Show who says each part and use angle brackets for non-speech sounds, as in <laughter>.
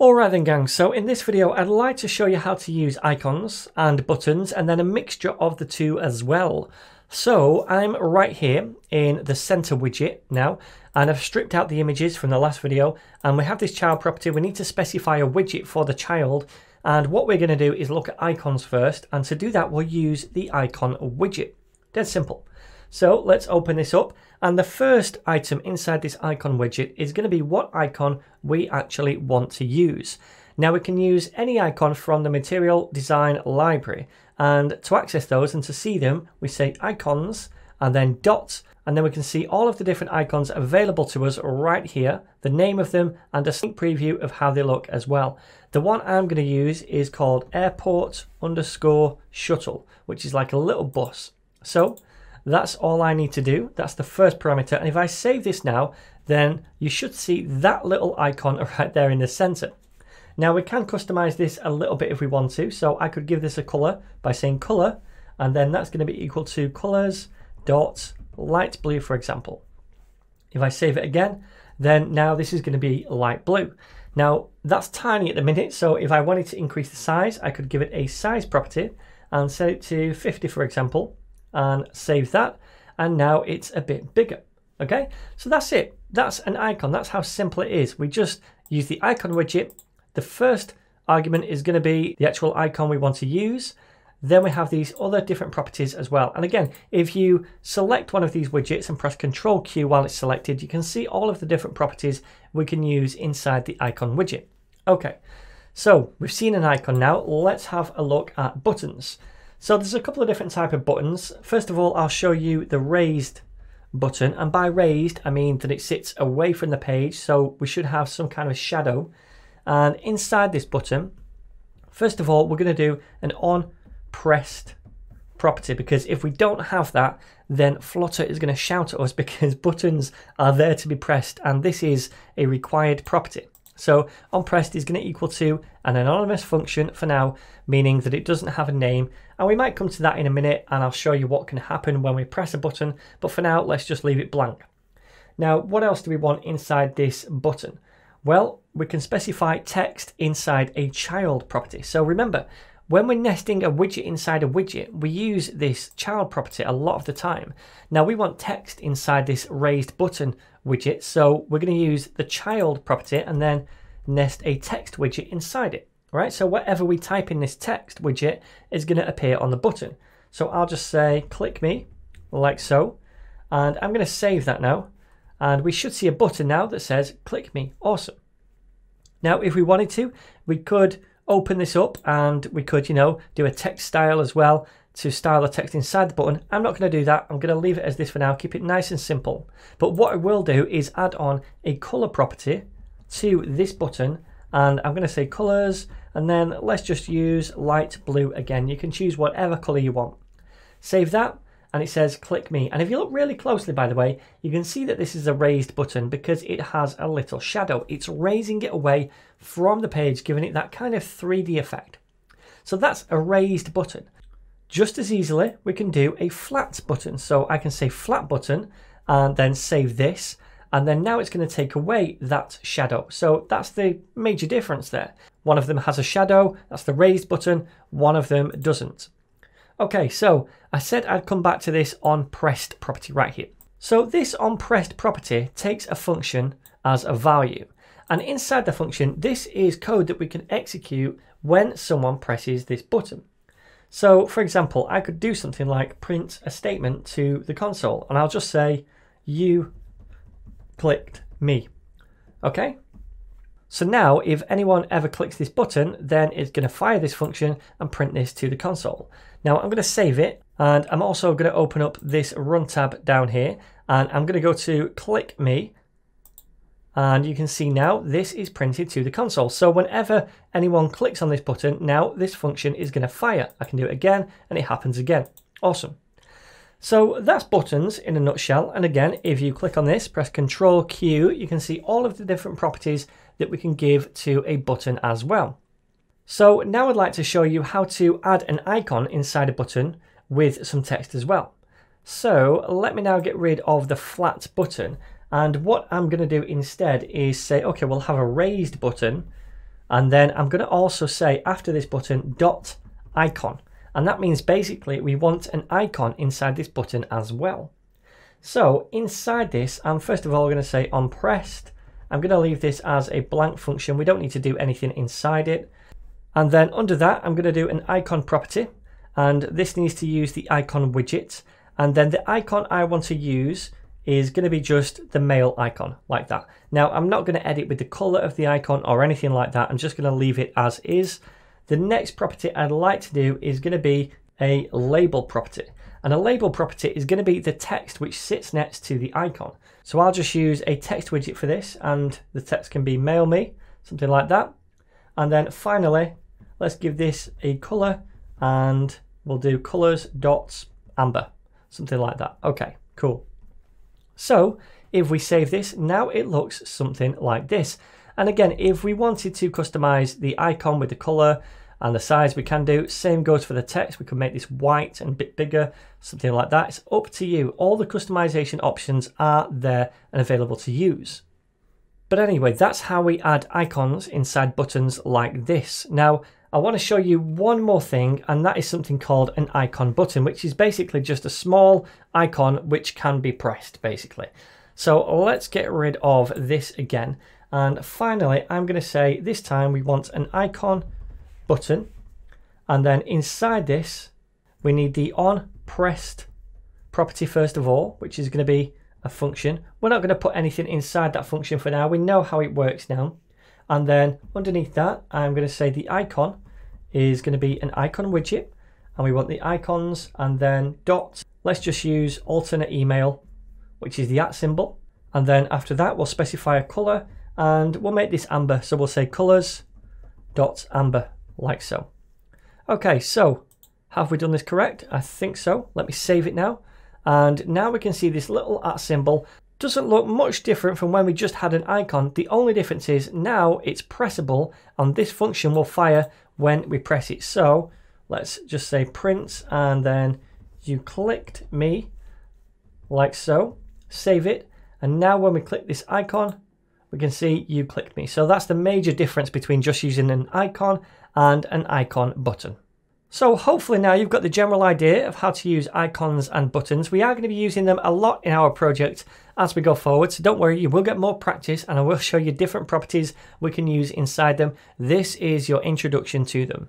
Speaker 1: Alright then gang, so in this video I'd like to show you how to use icons and buttons and then a mixture of the two as well. So I'm right here in the center widget now and I've stripped out the images from the last video and we have this child property. We need to specify a widget for the child and what we're going to do is look at icons first and to do that we'll use the icon widget. Dead simple. So let's open this up and the first item inside this icon widget is going to be what icon we actually want to use. Now we can use any icon from the material design library and to access those and to see them we say icons and then dots and then we can see all of the different icons available to us right here, the name of them and a sneak preview of how they look as well. The one I'm going to use is called airport underscore shuttle, which is like a little bus. So that's all I need to do. That's the first parameter. And if I save this now, then you should see that little icon <laughs> right there in the center. Now we can customize this a little bit if we want to. So I could give this a color by saying color, and then that's going to be equal to colors dot light blue, for example. If I save it again, then now this is going to be light blue. Now that's tiny at the minute. So if I wanted to increase the size, I could give it a size property and set it to 50, for example and save that. And now it's a bit bigger. Okay, so that's it. That's an icon. That's how simple it is. We just use the icon widget. The first argument is going to be the actual icon we want to use. Then we have these other different properties as well. And again, if you select one of these widgets and press Control Q while it's selected, you can see all of the different properties we can use inside the icon widget. Okay, so we've seen an icon now. Let's have a look at buttons. So there's a couple of different type of buttons. First of all, I'll show you the raised button. And by raised, I mean that it sits away from the page. So we should have some kind of shadow. And inside this button, first of all, we're going to do an on pressed property because if we don't have that, then Flutter is going to shout at us <laughs> because buttons are there to be pressed and this is a required property. So onPressed is going to equal to an anonymous function for now, meaning that it doesn't have a name. And we might come to that in a minute and I'll show you what can happen when we press a button. But for now, let's just leave it blank. Now, what else do we want inside this button? Well, we can specify text inside a child property. So remember, when we're nesting a widget inside a widget, we use this child property a lot of the time. Now we want text inside this raised button widget, so we're going to use the child property and then nest a text widget inside it. Right, so whatever we type in this text widget is going to appear on the button. So I'll just say click me like so, and I'm going to save that now. And we should see a button now that says click me. Awesome. Now, if we wanted to, we could open this up and we could, you know, do a text style as well to style the text inside the button. I'm not going to do that. I'm going to leave it as this for now, keep it nice and simple. But what I will do is add on a color property to this button and I'm going to say colors and then let's just use light blue again. You can choose whatever color you want. Save that and it says click me. And if you look really closely, by the way, you can see that this is a raised button because it has a little shadow. It's raising it away from the page, giving it that kind of 3D effect. So that's a raised button. Just as easily, we can do a flat button. So I can say flat button and then save this. And then now it's going to take away that shadow. So that's the major difference there. One of them has a shadow, that's the raised button. One of them doesn't. Okay, so I said I'd come back to this on pressed property right here. So this on pressed property takes a function as a value. And inside the function, this is code that we can execute when someone presses this button. So for example, I could do something like print a statement to the console and I'll just say, you clicked me. Okay, so now if anyone ever clicks this button, then it's going to fire this function and print this to the console. Now I'm going to save it and I'm also going to open up this run tab down here and I'm going to go to click me and you can see now this is printed to the console. So whenever anyone clicks on this button, now this function is going to fire. I can do it again and it happens again. Awesome. So that's buttons in a nutshell. And again, if you click on this, press Control Q, you can see all of the different properties that we can give to a button as well. So now I'd like to show you how to add an icon inside a button with some text as well. So let me now get rid of the flat button. And what I'm going to do instead is say, okay, we'll have a raised button And then I'm going to also say after this button dot icon. And that means basically we want an icon inside this button as well. So inside this, I'm first of all going to say on pressed. I'm going to leave this as a blank function. We don't need to do anything inside it. And then under that, I'm going to do an icon property. And this needs to use the icon widget. And then the icon I want to use is going to be just the mail icon like that. Now, I'm not going to edit with the color of the icon or anything like that. I'm just going to leave it as is. The next property I'd like to do is going to be a label property. And a label property is going to be the text which sits next to the icon. So I'll just use a text widget for this and the text can be mail me, something like that. And then finally, let's give this a color and we'll do colors dots amber, something like that. Okay, cool. So if we save this, now it looks something like this. And again, if we wanted to customize the icon with the color and the size we can do, same goes for the text. We can make this white and a bit bigger, something like that. It's up to you. All the customization options are there and available to use. But anyway, that's how we add icons inside buttons like this. Now, I want to show you one more thing, and that is something called an icon button, which is basically just a small icon which can be pressed, basically. So let's get rid of this again. And finally, I'm going to say this time we want an icon button. And then inside this, we need the on pressed property first of all, which is going to be a function. We're not going to put anything inside that function for now. We know how it works now. And then underneath that, I'm going to say the icon is going to be an icon widget. And we want the icons and then dot. Let's just use alternate email, which is the at symbol. And then after that, we'll specify a color and we'll make this amber. So we'll say colors dot amber like so. Okay, so have we done this correct? I think so. Let me save it now. And now we can see this little at symbol doesn't look much different from when we just had an icon. The only difference is now it's pressable and this function will fire when we press it. So let's just say print and then you clicked me like so. Save it. And now when we click this icon, we can see you clicked me. So that's the major difference between just using an icon and an icon button. So hopefully now you've got the general idea of how to use icons and buttons. We are going to be using them a lot in our project as we go forward, so don't worry, you will get more practice and I will show you different properties we can use inside them. This is your introduction to them.